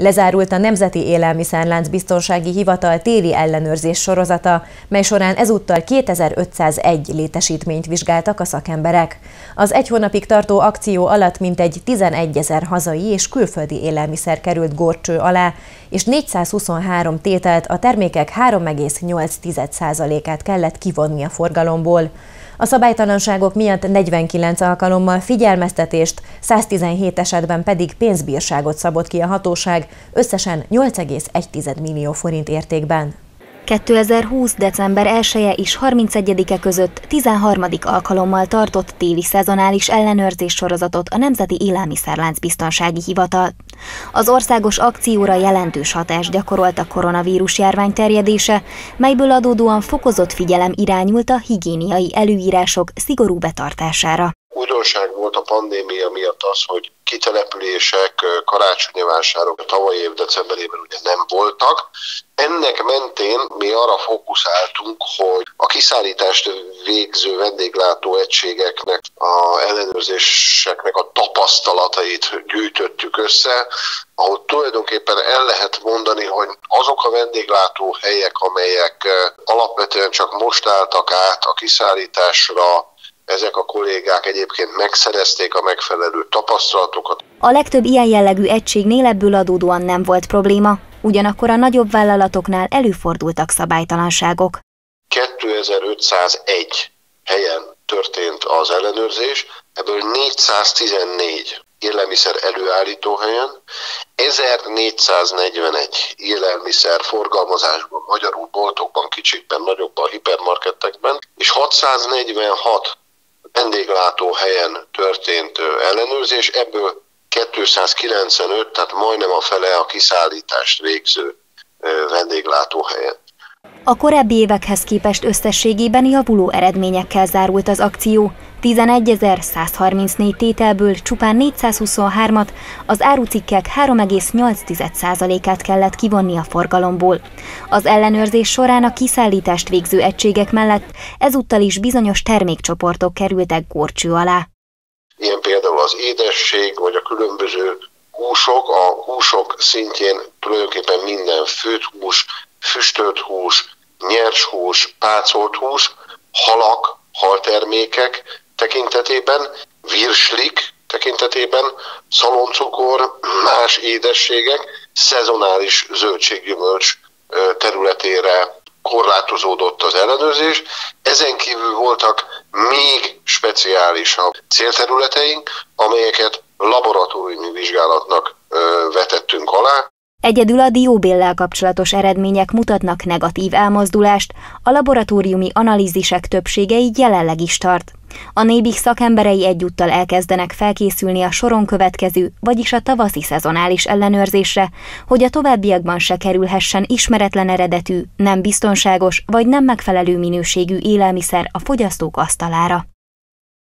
Lezárult a Nemzeti Élelmiszerlánc Biztonsági Hivatal téli ellenőrzés sorozata, mely során ezúttal 2501 létesítményt vizsgáltak a szakemberek. Az egy hónapig tartó akció alatt mintegy 11 ezer hazai és külföldi élelmiszer került górcső alá, és 423 tételt a termékek 3,8%-át kellett kivonni a forgalomból. A szabálytalanságok miatt 49 alkalommal figyelmeztetést, 117 esetben pedig pénzbírságot szabott ki a hatóság, összesen 8,1 millió forint értékben. 2020. december 1-e és 31-e között 13. alkalommal tartott téli szezonális ellenőrzés sorozatot a Nemzeti Élelmiszerlánc Biztonsági Hivatal. Az országos akcióra jelentős hatást gyakorolt a koronavírus járvány terjedése, melyből adódóan fokozott figyelem irányult a higiéniai előírások szigorú betartására. Újdonság volt a pandémia miatt az, hogy kitelepülések, karácsonyi vásárok a tavalyi év decemberében ugye nem voltak. Ennek mentén mi arra fókuszáltunk, hogy a kiszállítást végző vendéglátó egységeknek, a ellenőrzéseknek a tapasztalatait gyűjtöttük össze, ahol tulajdonképpen el lehet mondani, hogy azok a vendéglátó helyek, amelyek alapvetően csak most álltak át a kiszállításra, ezek a kollégák egyébként megszerezték a megfelelő tapasztalatokat. A legtöbb ilyen jellegű egységnél ebből adódóan nem volt probléma, ugyanakkor a nagyobb vállalatoknál előfordultak szabálytalanságok. 2501 helyen történt az ellenőrzés, ebből 414 élelmiszer előállító helyen, 1441 élelmiszer forgalmazásban, magyarul boltokban, kicsikben, nagyokban, hipermarketekben, és 646 vendéglátó helyen történt ellenőrzés, ebből 295, tehát majdnem a fele a kiszállítást végző vendéglátó helyen. A korábbi évekhez képest összességében javuló eredményekkel zárult az akció. 11.134 tételből csupán 423-at, az árucikkek 3,8%-át kellett kivonni a forgalomból. Az ellenőrzés során a kiszállítást végző egységek mellett ezúttal is bizonyos termékcsoportok kerültek górcső alá. Ilyen például az édesség, vagy a különböző húsok, a húsok szintjén tulajdonképpen minden főtt hús, füstölt hús, nyers hús, pácolt hús, halak, haltermékek, tekintetében, virslik tekintetében, szaloncukor, más édességek, szezonális zöldséggyümölcs területére korlátozódott az ellenőrzés. Ezen kívül voltak még speciálisabb célterületeink, amelyeket laboratóriumi vizsgálatnak vetettünk alá. Egyedül a dióbéllel kapcsolatos eredmények mutatnak negatív elmozdulást, a laboratóriumi analízisek többsége így jelenleg is tart. A nébik szakemberei egyúttal elkezdenek felkészülni a soron következő, vagyis a tavaszi szezonális ellenőrzésre, hogy a továbbiakban se kerülhessen ismeretlen eredetű, nem biztonságos vagy nem megfelelő minőségű élelmiszer a fogyasztók asztalára.